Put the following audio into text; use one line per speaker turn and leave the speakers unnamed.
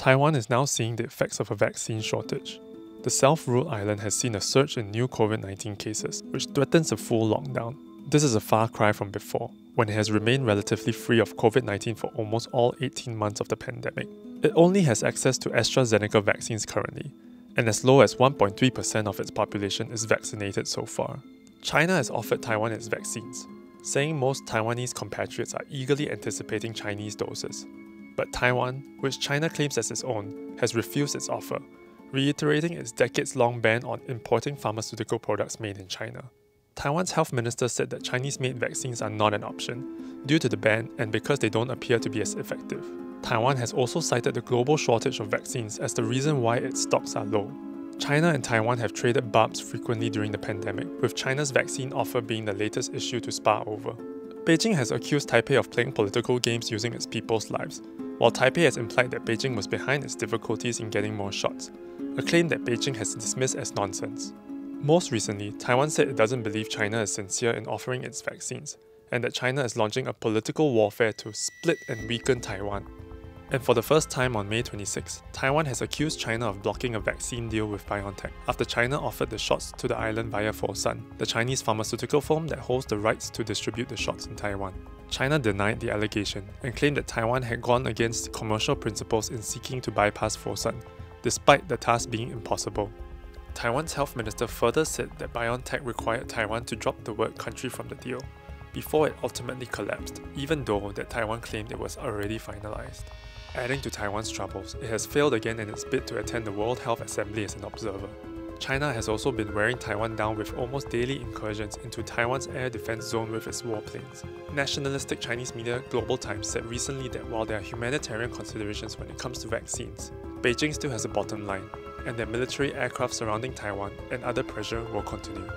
Taiwan is now seeing the effects of a vaccine shortage. The self ruled island has seen a surge in new COVID 19 cases, which threatens a full lockdown. This is a far cry from before, when it has remained relatively free of COVID 19 for almost all 18 months of the pandemic. It only has access to AstraZeneca vaccines currently, and as low as 1.3% of its population is vaccinated so far. China has offered Taiwan its vaccines, saying most Taiwanese compatriots are eagerly anticipating Chinese doses. But Taiwan, which China claims as its own, has refused its offer, reiterating its decades long ban on importing pharmaceutical products made in China. Taiwan's health minister said that Chinese made vaccines are not an option, due to the ban and because they don't appear to be as effective. Taiwan has also cited the global shortage of vaccines as the reason why its stocks are low. China and Taiwan have traded barbs frequently during the pandemic, with China's vaccine offer being the latest issue to spar over. Beijing has accused Taipei of playing political games using its people's lives, while Taipei has implied that Beijing was behind its difficulties in getting more shots, a claim that Beijing has dismissed as nonsense. Most recently, Taiwan said it doesn't believe China is sincere in offering its vaccines, and that China is launching a political warfare to split and weaken Taiwan. And for the first time on May 26, Taiwan has accused China of blocking a vaccine deal with BioNTech after China offered the shots to the island via Fosun, the Chinese pharmaceutical firm that holds the rights to distribute the shots in Taiwan. China denied the allegation and claimed that Taiwan had gone against commercial principles in seeking to bypass Fosun, despite the task being impossible. Taiwan's health minister further said that BioNTech required Taiwan to drop the word country from the deal, before it ultimately collapsed, even though that Taiwan claimed it was already finalized. Adding to Taiwan's troubles, it has failed again in its bid to attend the World Health Assembly as an observer. China has also been wearing Taiwan down with almost daily incursions into Taiwan's air defense zone with its warplanes. Nationalistic Chinese media Global Times said recently that while there are humanitarian considerations when it comes to vaccines, Beijing still has a bottom line, and that military aircraft surrounding Taiwan and other pressure will continue.